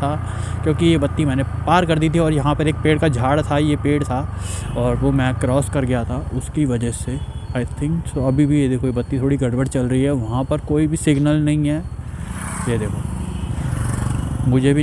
था, क्योंकि ये बत्ती मैंने पार कर दी थी और यहाँ पर एक पेड़ का झाड़ था, ये पेड़ था और वो मैं क्रॉस कर गया था उसकी वजह से आई थिंक सो अभी भी ये देखो, ये बत्ती थोड़ी गड़बड़ चल रही है, वहाँ पर कोई भी सिग्नल नहीं है। ये देखो। मुझे भी